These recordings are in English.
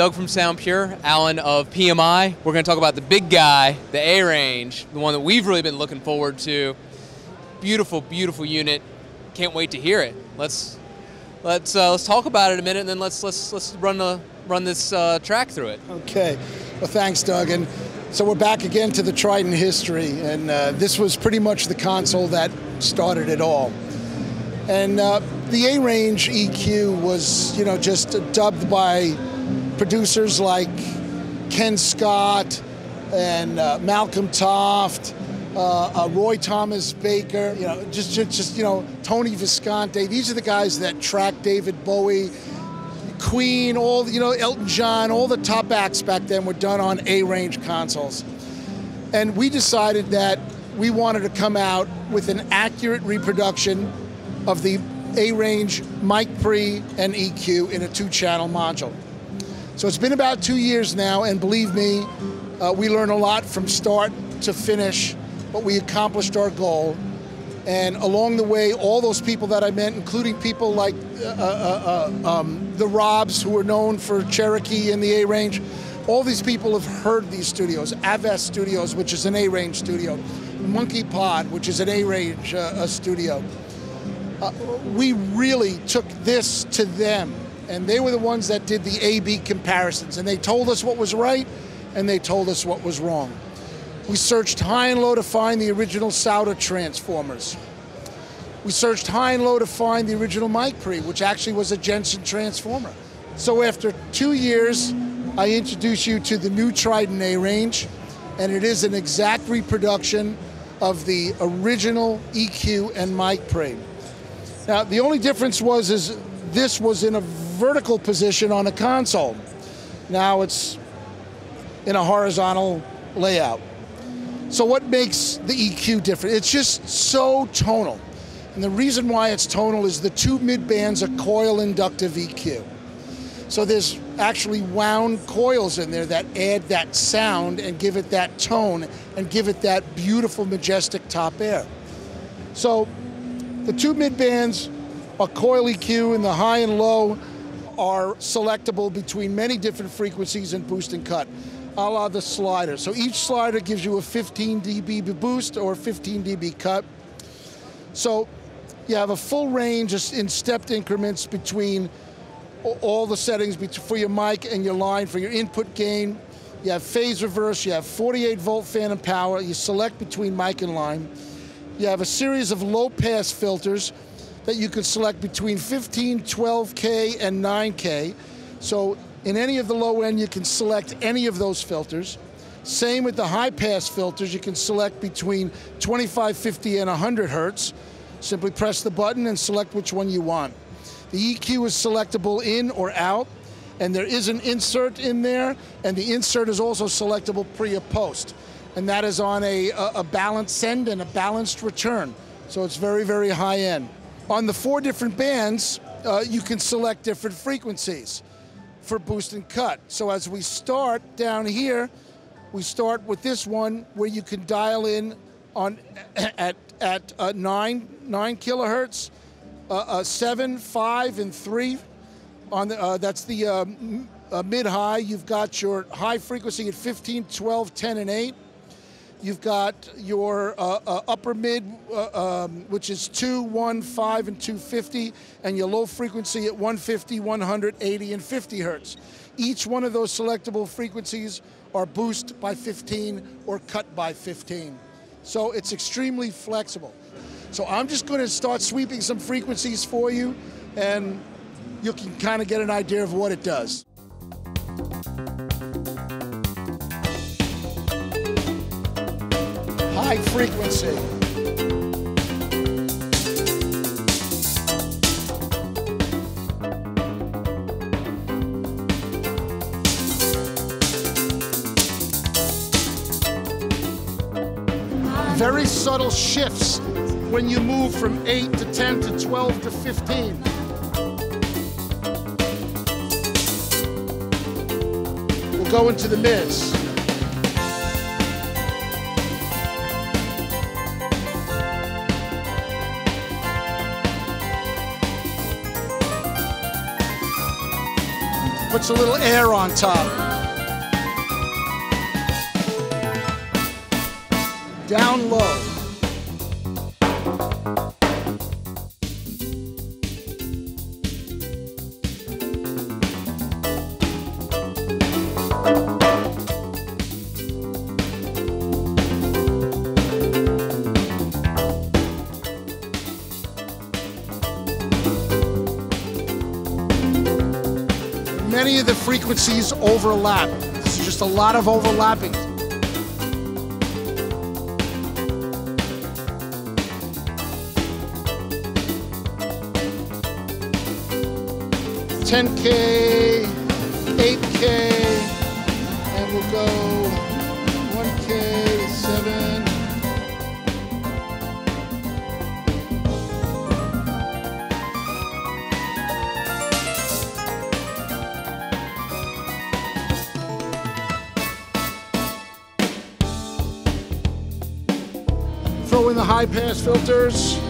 Doug from Sound Pure, Alan of PMI. We're going to talk about the big guy, the A range, the one that we've really been looking forward to. Beautiful, beautiful unit. Can't wait to hear it. Let's let's uh, let's talk about it a minute, and then let's let's let's run the run this uh, track through it. Okay. Well, thanks, Doug. And so we're back again to the Trident history, and uh, this was pretty much the console that started it all. And uh, the A range EQ was, you know, just dubbed by producers like Ken Scott and uh, Malcolm Toft, uh, uh, Roy Thomas Baker, you know, just, just, just, you know, Tony Visconti. These are the guys that track David Bowie, Queen, all, you know, Elton John, all the top acts back then were done on A-range consoles. And we decided that we wanted to come out with an accurate reproduction of the A-range mic pre and EQ in a two-channel module. So it's been about two years now, and believe me, uh, we learned a lot from start to finish, but we accomplished our goal. And along the way, all those people that I met, including people like uh, uh, uh um, the Robbs, who are known for Cherokee in the A range, all these people have heard these studios. Avest Studios, which is an A range studio, Monkey Pod, which is an A range uh, studio. Uh, we really took this to them and they were the ones that did the A-B comparisons, and they told us what was right, and they told us what was wrong. We searched high and low to find the original Sowter transformers. We searched high and low to find the original mic pre, which actually was a Jensen transformer. So after two years, I introduce you to the new Trident A range, and it is an exact reproduction of the original EQ and mic pre. Now, the only difference was is this was in a vertical position on a console. Now it's in a horizontal layout. So what makes the EQ different? It's just so tonal. And the reason why it's tonal is the two mid bands are coil inductive EQ. So there's actually wound coils in there that add that sound and give it that tone and give it that beautiful majestic top air. So the two mid bands are coil EQ and the high and low are selectable between many different frequencies and boost and cut, a la the slider. So each slider gives you a 15 dB boost or 15 dB cut. So you have a full range in stepped increments between all the settings for your mic and your line for your input gain. You have phase reverse, you have 48 volt phantom power, you select between mic and line. You have a series of low pass filters that you can select between 15, 12K, and 9K. So in any of the low end, you can select any of those filters. Same with the high pass filters, you can select between 25, 50, and 100 hertz. Simply press the button and select which one you want. The EQ is selectable in or out, and there is an insert in there, and the insert is also selectable pre or post. And that is on a, a balanced send and a balanced return. So it's very, very high end. On the four different bands, uh, you can select different frequencies for boost and cut. So as we start down here, we start with this one where you can dial in on at at uh, nine nine kilohertz, uh, uh, seven, five, and three. On the uh, that's the um, uh, mid high. You've got your high frequency at 15, 12, 10, and 8. You've got your uh, uh, upper mid, uh, um, which is 2, 1, 5, and 250, and your low frequency at 150, 180, and 50 hertz. Each one of those selectable frequencies are boost by 15 or cut by 15. So it's extremely flexible. So I'm just going to start sweeping some frequencies for you, and you can kind of get an idea of what it does. High frequency. Very subtle shifts when you move from 8 to 10 to 12 to 15. We'll go into the mids. Puts a little air on top. Down low. Many of the frequencies overlap. This is just a lot of overlapping. Ten K, eight K, and we'll go in the high pass filters.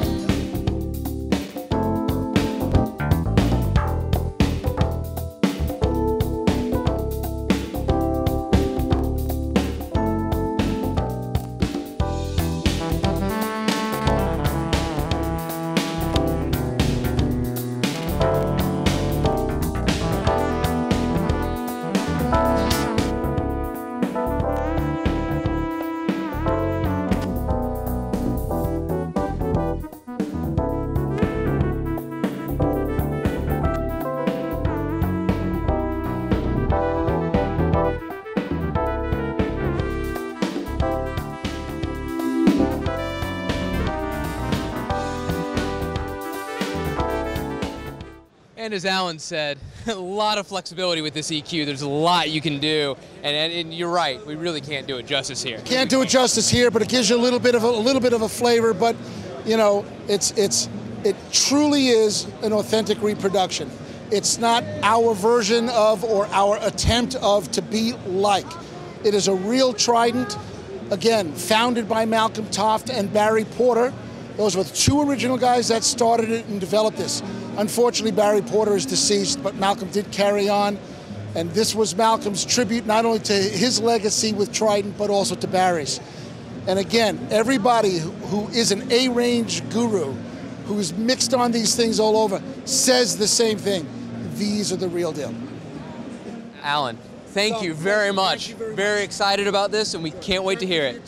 And as Alan said, a lot of flexibility with this EQ. There's a lot you can do, and, and, and you're right. We really can't do it justice here. Can't do it justice here, but it gives you a little bit of a, a little bit of a flavor. But you know, it's it's it truly is an authentic reproduction. It's not our version of or our attempt of to be like. It is a real Trident, again, founded by Malcolm Toft and Barry Porter. Those were the two original guys that started it and developed this. Unfortunately, Barry Porter is deceased, but Malcolm did carry on. And this was Malcolm's tribute not only to his legacy with Trident, but also to Barry's. And again, everybody who- is an A range guru, who's mixed on these things all over, says the same thing. These are the real deal. Alan, thank So, you very much. you very very much. excited about this, and we can't wait to hear it.